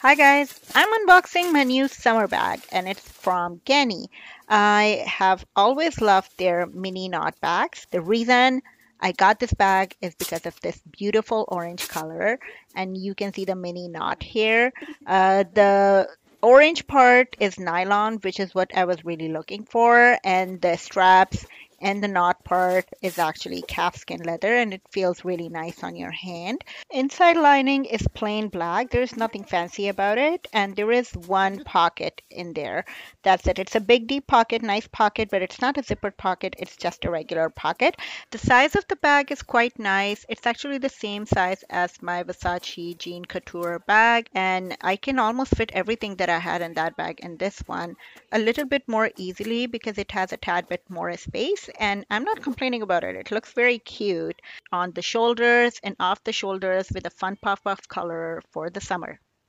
Hi guys, I'm unboxing my new summer bag and it's from Ganni. I have always loved their mini knot bags. The reason I got this bag is because of this beautiful orange color and you can see the mini knot here. Uh, the orange part is nylon, which is what I was really looking for, and the straps and the knot part is actually calfskin leather and it feels really nice on your hand. Inside lining is plain black. There's nothing fancy about it and there is one pocket in there. That's it. It's a big deep pocket, nice pocket, but it's not a zippered pocket. It's just a regular pocket. The size of the bag is quite nice. It's actually the same size as my Versace Jean Couture bag and I can almost fit everything that I had in that bag in this one a little bit more easily because it has a tad bit more space and I'm not complaining about it. It looks very cute on the shoulders and off the shoulders with a fun puff puff color for the summer.